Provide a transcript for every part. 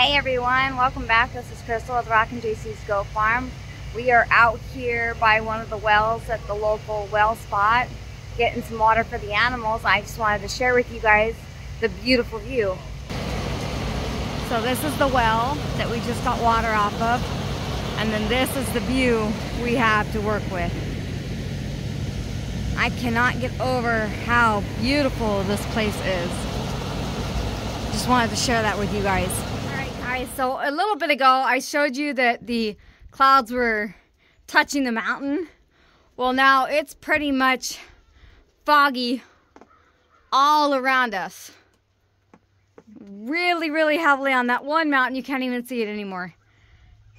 Hey everyone, welcome back. This is Crystal with Rocking JC's Goat Farm. We are out here by one of the wells at the local well spot, getting some water for the animals. I just wanted to share with you guys the beautiful view. So this is the well that we just got water off of, and then this is the view we have to work with. I cannot get over how beautiful this place is. Just wanted to share that with you guys guys, so a little bit ago I showed you that the clouds were touching the mountain. Well now it's pretty much foggy all around us. Really, really heavily on that one mountain. You can't even see it anymore.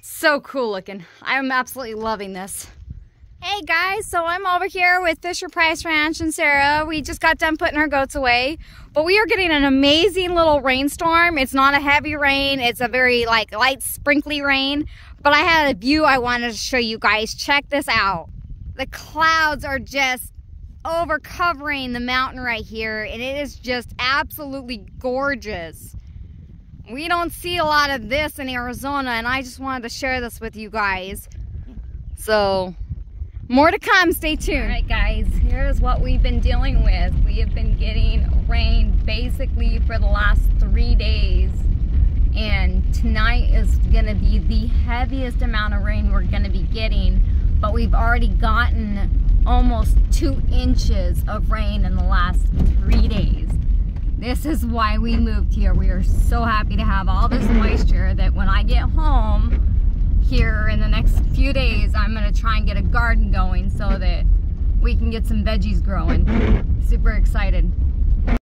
So cool looking. I'm absolutely loving this. Hey guys, so I'm over here with Fisher Price Ranch and Sarah. We just got done putting our goats away, but we are getting an amazing little rainstorm. It's not a heavy rain, it's a very like light sprinkly rain, but I had a view I wanted to show you guys. Check this out. The clouds are just over covering the mountain right here, and it is just absolutely gorgeous. We don't see a lot of this in Arizona, and I just wanted to share this with you guys. So, more to come, stay tuned. All right guys, here's what we've been dealing with. We have been getting rain basically for the last three days. And tonight is gonna be the heaviest amount of rain we're gonna be getting. But we've already gotten almost two inches of rain in the last three days. This is why we moved here. We are so happy to have all this moisture that when here in the next few days, I'm gonna try and get a garden going so that we can get some veggies growing. Super excited.